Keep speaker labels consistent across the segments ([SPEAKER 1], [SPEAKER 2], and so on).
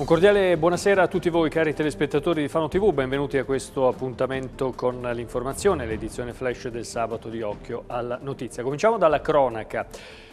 [SPEAKER 1] Un cordiale buonasera a tutti voi cari telespettatori di Fano TV, benvenuti a questo appuntamento con l'informazione, l'edizione flash del sabato di Occhio alla Notizia. Cominciamo dalla cronaca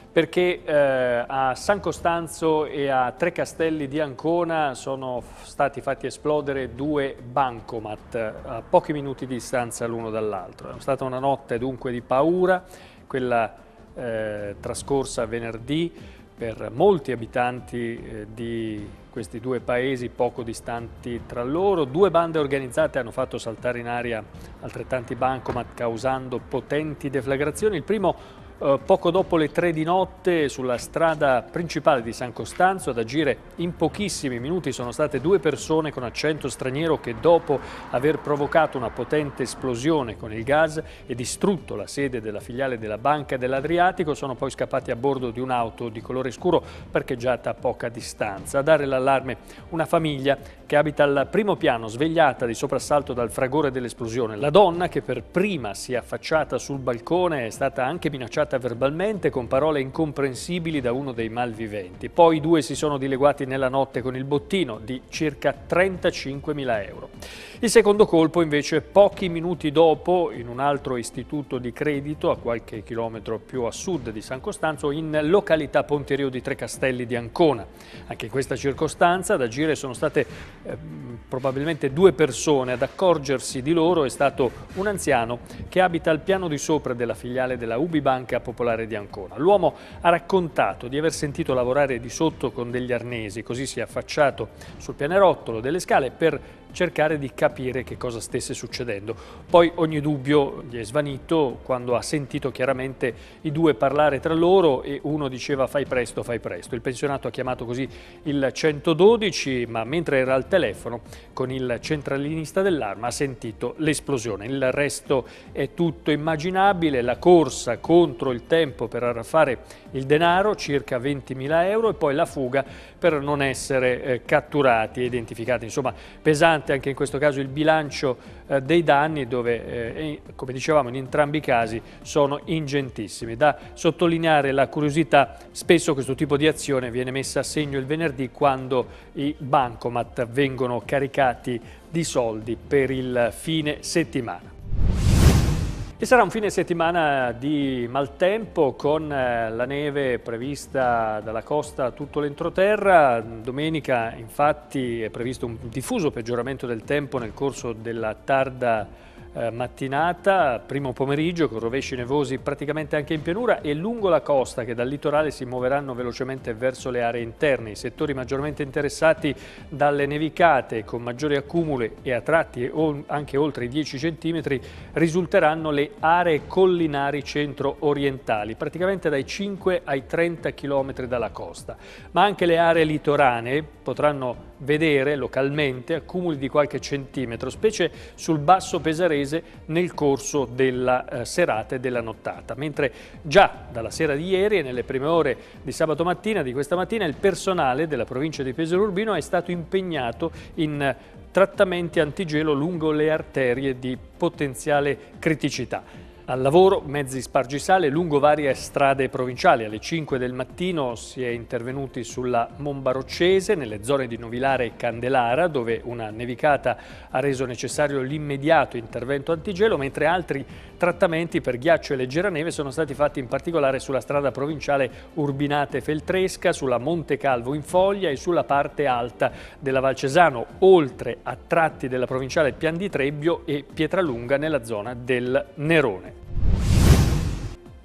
[SPEAKER 1] perché eh, a San Costanzo e a Tre Castelli di Ancona sono stati fatti esplodere due bancomat a pochi minuti di distanza l'uno dall'altro. È stata una notte dunque di paura, quella eh, trascorsa venerdì per molti abitanti eh, di questi due paesi poco distanti tra loro. Due bande organizzate hanno fatto saltare in aria altrettanti bancomat causando potenti deflagrazioni. Il primo eh, poco dopo le tre di notte sulla strada principale di San Costanzo ad agire in pochissimi minuti sono state due persone con accento straniero che dopo aver provocato una potente esplosione con il gas e distrutto la sede della filiale della Banca dell'Adriatico sono poi scappati a bordo di un'auto di colore scuro parcheggiata a poca distanza. A dare l'allarme una famiglia che abita al primo piano svegliata di soprassalto dal fragore dell'esplosione. La donna che per prima si è affacciata sul balcone è stata anche minacciata minacciata verbalmente con parole incomprensibili da uno dei malviventi. Poi i due si sono dileguati nella notte con il bottino di circa 35.000 euro. Il secondo colpo invece pochi minuti dopo in un altro istituto di credito a qualche chilometro più a sud di San Costanzo in località Ponterio di Tre Castelli di Ancona. Anche in questa circostanza ad agire sono state eh, probabilmente due persone, ad accorgersi di loro è stato un anziano che abita al piano di sopra della filiale della Ubi Banca Popolare di Ancona. L'uomo ha raccontato di aver sentito lavorare di sotto con degli arnesi, così si è affacciato sul pianerottolo delle scale per cercare di capire che cosa stesse succedendo. Poi ogni dubbio gli è svanito quando ha sentito chiaramente i due parlare tra loro e uno diceva fai presto, fai presto. Il pensionato ha chiamato così il 112 ma mentre era al telefono con il centralinista dell'arma ha sentito l'esplosione. Il resto è tutto immaginabile, la corsa contro il tempo per fare il denaro, circa 20.000 euro e poi la fuga per non essere eh, catturati e identificati. Insomma pesante importante anche in questo caso il bilancio eh, dei danni dove, eh, come dicevamo, in entrambi i casi sono ingentissimi. Da sottolineare la curiosità, spesso questo tipo di azione viene messa a segno il venerdì quando i bancomat vengono caricati di soldi per il fine settimana. E sarà un fine settimana di maltempo con eh, la neve prevista dalla costa tutto l'entroterra. Domenica infatti è previsto un diffuso peggioramento del tempo nel corso della tarda eh, mattinata, primo pomeriggio con rovesci nevosi praticamente anche in pianura e lungo la costa che dal litorale si muoveranno velocemente verso le aree interne. I settori maggiormente interessati dalle nevicate con maggiori accumuli e a tratti anche oltre i 10 cm risulteranno le aree collinari centro-orientali, praticamente dai 5 ai 30 km dalla costa. Ma anche le aree litoranee potranno vedere localmente accumuli di qualche centimetro, specie sul basso pesarese nel corso della eh, serata e della nottata, mentre già dalla sera di ieri e nelle prime ore di sabato mattina di questa mattina il personale della provincia di Pesaro Urbino è stato impegnato in trattamenti antigelo lungo le arterie di potenziale criticità. Al lavoro mezzi spargisale lungo varie strade provinciali. Alle 5 del mattino si è intervenuti sulla Monbaroccese, nelle zone di Novilare e Candelara, dove una nevicata ha reso necessario l'immediato intervento antigelo, mentre altri trattamenti per ghiaccio e leggera neve sono stati fatti in particolare sulla strada provinciale Urbinate-Feltresca, sulla Monte Calvo in Foglia e sulla parte alta della Valcesano, oltre a tratti della provinciale Pian di Trebbio e Pietralunga nella zona del Nerone.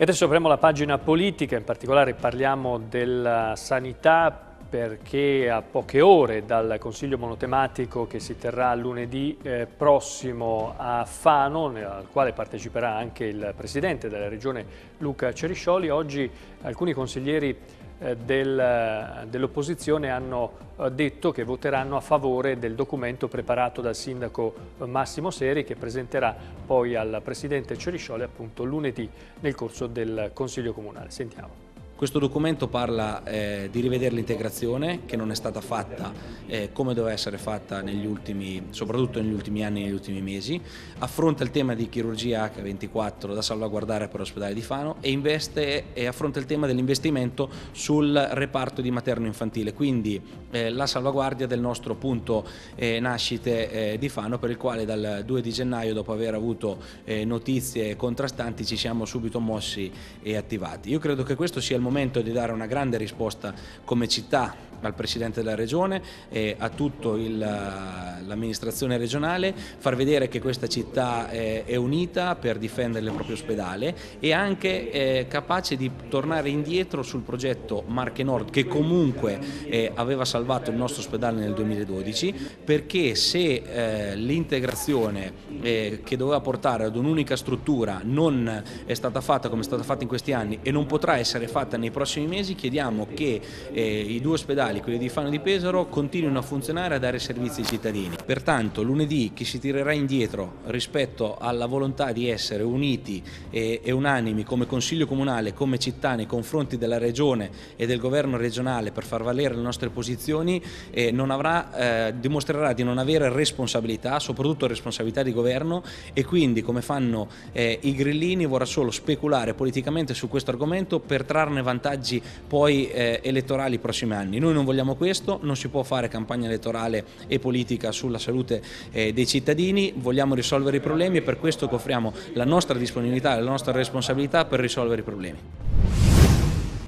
[SPEAKER 1] E adesso apriamo la pagina politica, in particolare parliamo della sanità perché a poche ore dal Consiglio monotematico che si terrà lunedì eh, prossimo a Fano, al quale parteciperà anche il Presidente della Regione Luca Ceriscioli, oggi alcuni consiglieri eh, del, dell'opposizione hanno eh, detto che voteranno a favore del documento preparato dal sindaco Massimo Seri che presenterà poi al Presidente Ceriscioli appunto lunedì nel corso del Consiglio Comunale. Sentiamo.
[SPEAKER 2] Questo documento parla eh, di rivedere l'integrazione che non è stata fatta eh, come doveva essere fatta negli ultimi, soprattutto negli ultimi anni e negli ultimi mesi, affronta il tema di chirurgia H24 da salvaguardare per l'ospedale di Fano e, investe, e affronta il tema dell'investimento sul reparto di materno infantile, quindi eh, la salvaguardia del nostro punto eh, nascite eh, di Fano per il quale dal 2 di gennaio dopo aver avuto eh, notizie contrastanti ci siamo subito mossi e attivati. Io credo che questo sia il momento di dare una grande risposta come città al Presidente della Regione e a tutta l'amministrazione regionale, far vedere che questa città è, unita per difendere il proprio ospedale e anche eh, capace di tornare indietro sul progetto Marche Nord che comunque eh, aveva salvato il nostro ospedale nel 2012 perché se eh, l'integrazione che doveva portare ad un'unica struttura non è stata fatta come è stata fatta in questi anni e non potrà essere fatta nei prossimi mesi, chiediamo che i due ospedali, quelli di Fano di Pesaro, continuino a funzionare e a dare servizi ai cittadini. Pertanto lunedì chi si tirerà indietro rispetto alla volontà di essere uniti e, e unanimi come Consiglio Comunale, come città nei confronti della Regione e del Governo regionale per far valere le nostre posizioni, eh, avrà, eh, dimostrerà di non avere responsabilità, soprattutto responsabilità di governo e quindi come fanno eh, i grillini vorrà solo speculare politicamente su questo argomento per trarne vantaggi poi eh, elettorali prossimi anni. Non vogliamo questo, non si può fare campagna elettorale e politica sulla salute eh, dei cittadini, vogliamo risolvere i problemi e per questo offriamo la nostra disponibilità e la nostra responsabilità per risolvere i problemi.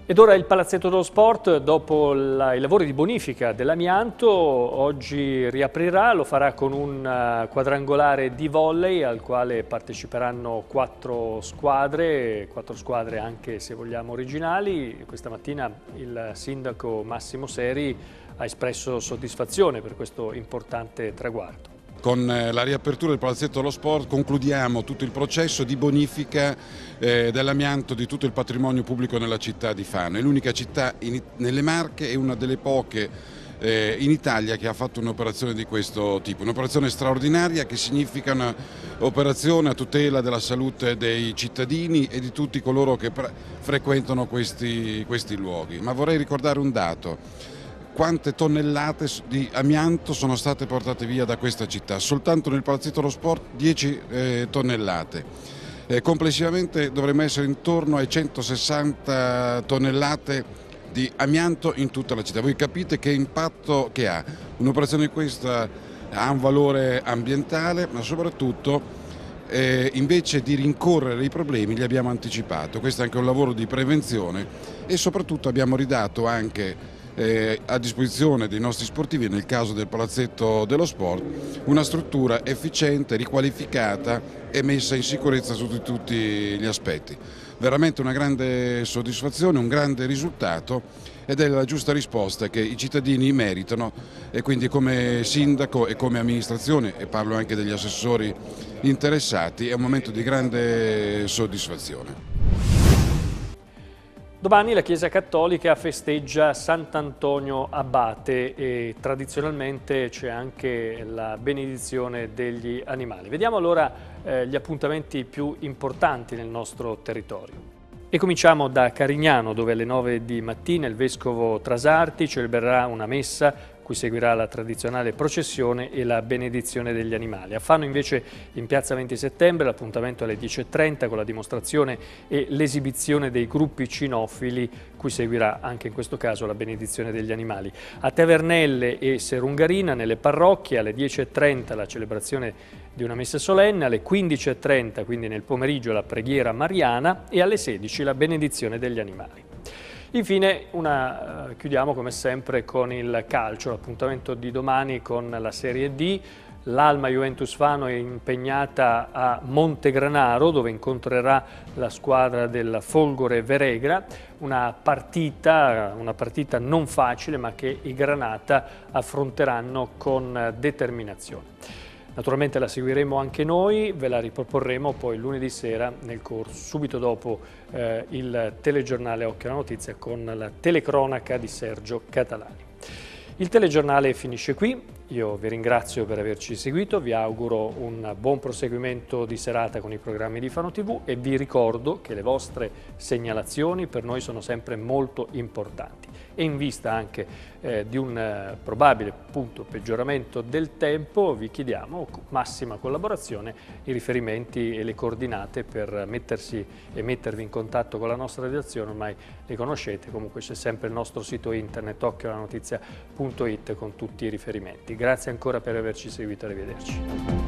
[SPEAKER 1] Ed ora il Palazzetto dello Sport, dopo la, i lavori di bonifica dell'amianto, oggi riaprirà, lo farà con un uh, quadrangolare di volley al quale parteciperanno quattro squadre, quattro squadre anche se vogliamo originali. Questa mattina il sindaco Massimo Seri ha espresso soddisfazione per questo importante traguardo.
[SPEAKER 3] Con eh, la riapertura del Palazzetto dello Sport concludiamo tutto il processo di bonifica eh, dell'amianto di tutto il patrimonio pubblico nella città di Fano. È l'unica città nelle Marche e una delle poche eh, in Italia che ha fatto un'operazione di questo tipo, un'operazione straordinaria che significa un'operazione a tutela della salute dei cittadini e di tutti coloro che frequentano questi, questi luoghi. Ma vorrei ricordare un dato quante tonnellate di amianto sono state portate via da questa città. Soltanto nel Palazzetto dello Sport 10 eh, tonnellate. Eh, complessivamente dovremmo essere intorno ai 160 tonnellate di amianto in tutta la città. Voi capite che impatto che ha. Un'operazione di questa ha un valore ambientale, ma soprattutto eh, invece di rincorrere i problemi li abbiamo anticipato. Questo è anche un lavoro di prevenzione e soprattutto abbiamo ridato anche eh, a disposizione dei nostri sportivi, nel caso del Palazzetto dello Sport, una struttura efficiente, riqualificata e messa in sicurezza su tutti gli aspetti. Veramente una grande soddisfazione, un grande risultato ed è la giusta risposta che i cittadini meritano e quindi come sindaco e come amministrazione, e parlo anche degli assessori interessati, è un momento di grande soddisfazione.
[SPEAKER 1] Domani la Chiesa Cattolica festeggia Sant'Antonio Abate e tradizionalmente c'è anche la benedizione degli animali. Vediamo allora eh, gli appuntamenti più importanti nel nostro territorio. E cominciamo da Carignano dove alle 9 di mattina il Vescovo Trasarti celebrerà una messa cui seguirà la tradizionale processione e la benedizione degli animali. A Fano invece in piazza 20 settembre l'appuntamento alle 10.30 con la dimostrazione e l'esibizione dei gruppi cinofili cui seguirà anche in questo caso la benedizione degli animali. A Tavernelle e Serungarina nelle parrocchie alle 10.30 la celebrazione di una messa solenne, alle 15.30 quindi nel pomeriggio la preghiera mariana e alle 16 la benedizione degli animali. Infine una, eh, chiudiamo come sempre con il calcio, l'appuntamento di domani con la Serie D. L'Alma Juventus Fano è impegnata a Montegranaro dove incontrerà la squadra del Folgore Veregra, una partita, una partita non facile ma che i Granata affronteranno con determinazione. Naturalmente la seguiremo anche noi, ve la riproporremo poi lunedì sera nel corso, subito dopo eh, il telegiornale Occhio alla Notizia con la telecronaca di Sergio Catalani. Il telegiornale finisce qui, Io vi ringrazio per averci seguito, vi auguro un buon proseguimento di serata con i programmi di Fano TV e vi ricordo che le vostre segnalazioni per noi sono sempre molto importanti e in vista anche eh, di un eh, probabile punto peggioramento del tempo vi chiediamo massima collaborazione, i riferimenti e le coordinate per mettersi e mettervi in contatto con la nostra redazione, ormai le conoscete, comunque c'è sempre il nostro sito internet occhiolanotizia.it con tutti i riferimenti. Grazie ancora per averci seguito, arrivederci.